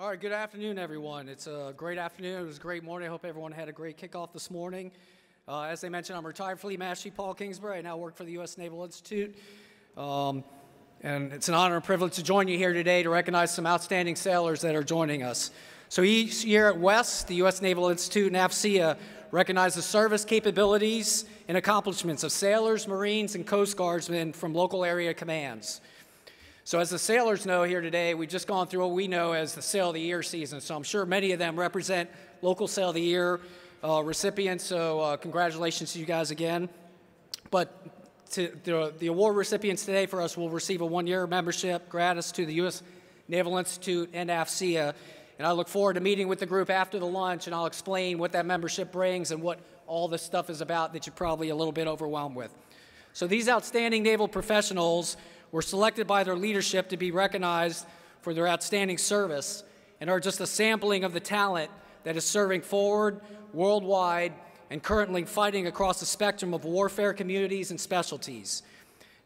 All right, good afternoon, everyone. It's a great afternoon. It was a great morning. I hope everyone had a great kickoff this morning. Uh, as they mentioned, I'm retired Fleet Master Paul Kingsbury. I now work for the U.S. Naval Institute. Um, and it's an honor and privilege to join you here today to recognize some outstanding sailors that are joining us. So each year at West, the U.S. Naval Institute and AFCEA recognize the service capabilities and accomplishments of sailors, Marines, and Coast Guardsmen from local area commands. So as the sailors know here today, we've just gone through what we know as the Sail of the Year season. So I'm sure many of them represent local Sail of the Year uh, recipients. So uh, congratulations to you guys again. But to, the, the award recipients today for us will receive a one-year membership gratis to the U.S. Naval Institute and AFCEA. And I look forward to meeting with the group after the lunch, and I'll explain what that membership brings and what all this stuff is about that you're probably a little bit overwhelmed with. So these outstanding naval professionals were selected by their leadership to be recognized for their outstanding service and are just a sampling of the talent that is serving forward, worldwide, and currently fighting across the spectrum of warfare communities and specialties.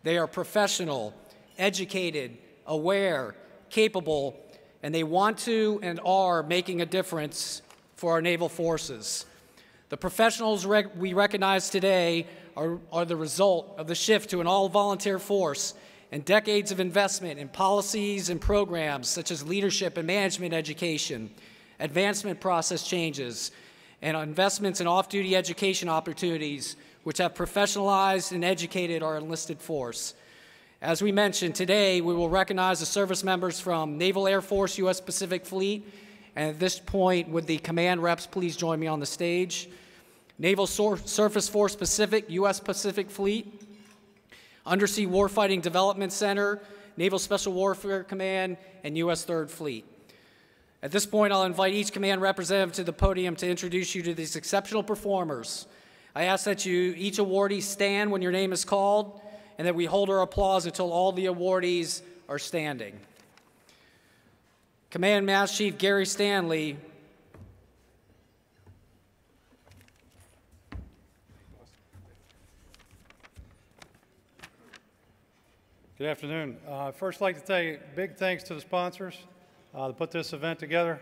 They are professional, educated, aware, capable, and they want to and are making a difference for our naval forces. The professionals rec we recognize today are, are the result of the shift to an all volunteer force and decades of investment in policies and programs such as leadership and management education, advancement process changes, and investments in off duty education opportunities, which have professionalized and educated our enlisted force. As we mentioned, today we will recognize the service members from Naval Air Force, U.S. Pacific Fleet, and at this point, would the command reps please join me on the stage? Naval Sur Surface Force Pacific, U.S. Pacific Fleet, Undersea Warfighting Development Center, Naval Special Warfare Command, and U.S. 3rd Fleet. At this point, I'll invite each command representative to the podium to introduce you to these exceptional performers. I ask that you, each awardee, stand when your name is called, and that we hold our applause until all the awardees are standing. Command Master Chief Gary Stanley Good afternoon. Uh, first, I'd like to say big thanks to the sponsors uh, to put this event together.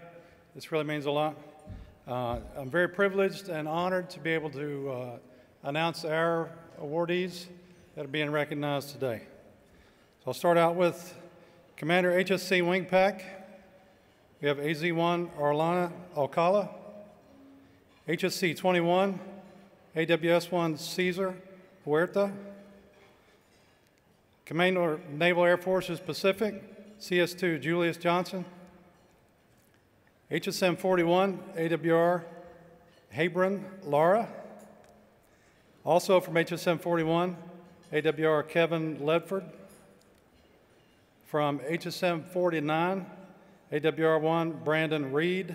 This really means a lot. Uh, I'm very privileged and honored to be able to uh, announce our awardees that are being recognized today. So I'll start out with Commander HSC Wingpack. We have AZ-1 Arlana Alcala, HSC 21, AWS-1 Cesar Huerta, Commander Naval Air Forces Pacific, CS2 Julius Johnson, HSM 41 AWR Habran Lara, also from HSM 41 AWR Kevin Ledford, from HSM 49 AWR 1 Brandon Reed,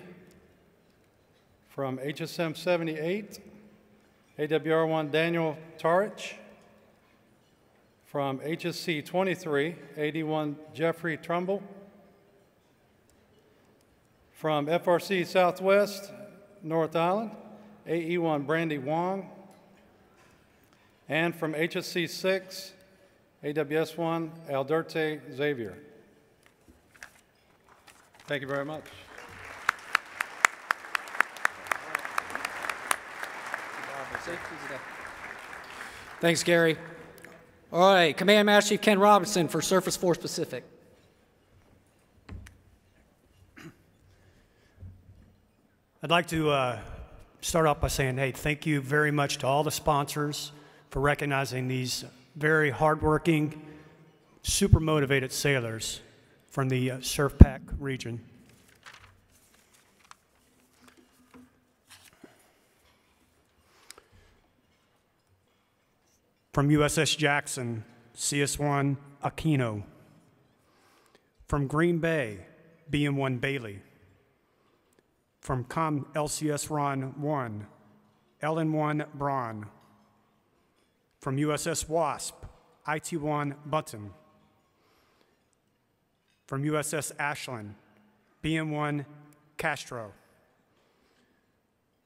from HSM 78 AWR 1 Daniel Tarich, from HSC 23, AD1 Jeffrey Trumble. From FRC Southwest, North Island, AE1 Brandi Wong. And from HSC 6, AWS 1, Aldrete Xavier. Thank you very much. Thanks, Gary. All right, Command Master Chief Ken Robinson for Surface Force Pacific. I'd like to uh, start off by saying, hey, thank you very much to all the sponsors for recognizing these very hardworking, super motivated sailors from the uh, SurfPac region. From USS Jackson, CS1 Aquino. From Green Bay, BM1 Bailey. From COM LCS Ron 1, LN1 Braun. From USS Wasp, IT1 Bunton. From USS Ashland, BM1 Castro.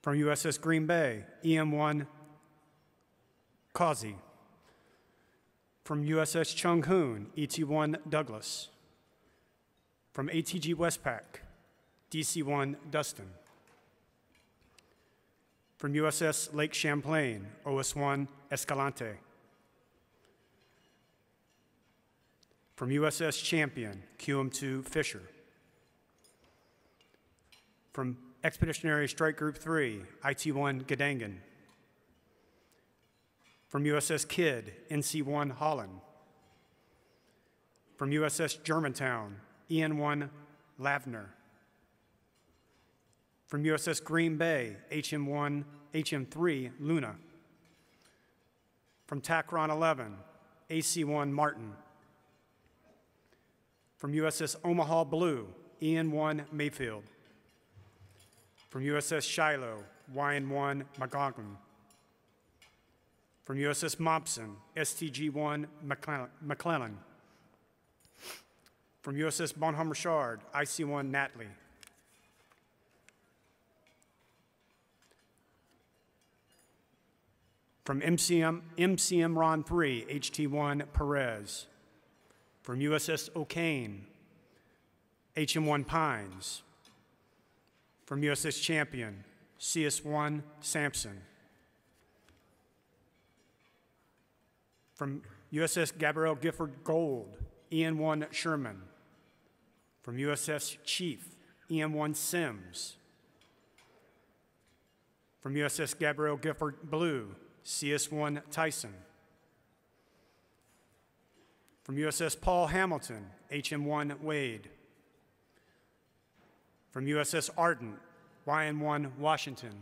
From USS Green Bay, EM1 Causey from USS Chung Hoon, ET 1 Douglas. From ATG Westpac, DC-1 Dustin. From USS Lake Champlain, OS-1 Escalante. From USS Champion, QM-2 Fisher. From Expeditionary Strike Group 3, IT-1 Guidangen. From USS Kidd, NC-1 Holland. From USS Germantown, EN-1 Lavner. From USS Green Bay, HM-1, HM-3 Luna. From Tacron 11, AC-1 Martin. From USS Omaha Blue, EN-1 Mayfield. From USS Shiloh, YN-1 McGoggin. From USS Momsen, STG-1 McClellan-. From USS Bonhomme Richard, IC-1 Natley. From MCM, MCM Ron 3, HT-1 Perez. From USS O'Kane, HM-1 Pines. From USS Champion, CS-1 Sampson. From USS Gabrielle Gifford Gold, EN-1 Sherman. From USS Chief, EM-1 Sims. From USS Gabrielle Gifford Blue, CS-1 Tyson. From USS Paul Hamilton, HM-1 Wade. From USS Ardent, YN-1 Washington.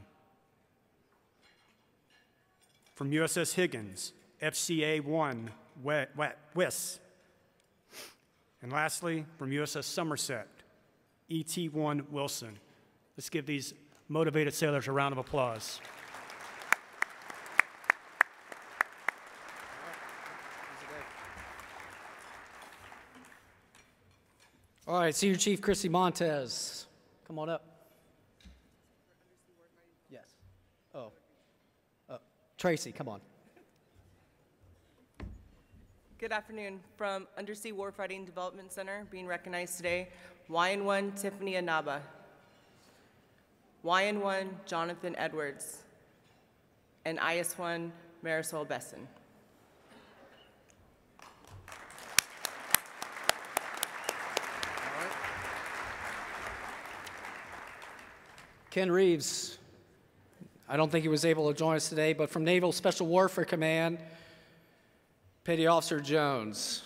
From USS Higgins, FCA-1 We- We- Wiss. And lastly, from USS Somerset, ET-1 Wilson. Let's give these motivated sailors a round of applause. All right, Senior Chief Chrissy Montez, come on up. Yes. Oh. Uh, Tracy, come on. Good afternoon. From Undersea Warfighting Development Center, being recognized today, YN1 Tiffany Anaba, YN1 Jonathan Edwards, and IS1 Marisol Besson. Ken Reeves, I don't think he was able to join us today, but from Naval Special Warfare Command, Petty Officer Jones.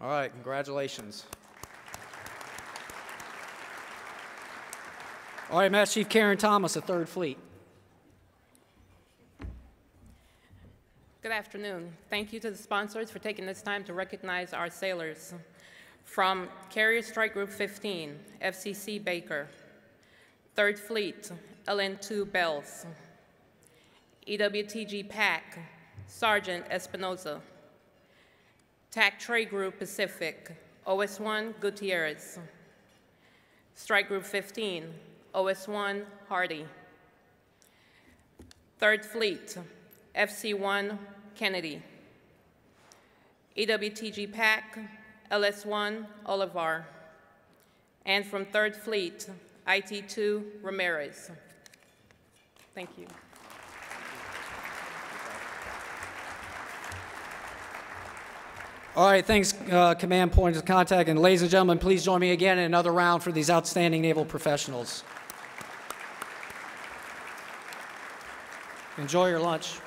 All right, congratulations. All right, Master Chief Karen Thomas, of Third Fleet. Good afternoon. Thank you to the sponsors for taking this time to recognize our sailors. From Carrier Strike Group 15, FCC Baker. Third Fleet, LN2 Bells. EWTG PAC, Sergeant Espinoza. TAC Trade Group Pacific, OS1 Gutierrez. Strike Group 15, OS1 Hardy. Third Fleet, FC1 Kennedy. EWTG PAC, LS1 Olivar. And from Third Fleet, IT2 Ramirez. Thank you. All right, thanks, uh, Command Point of Contact. And ladies and gentlemen, please join me again in another round for these outstanding naval professionals. Enjoy your lunch.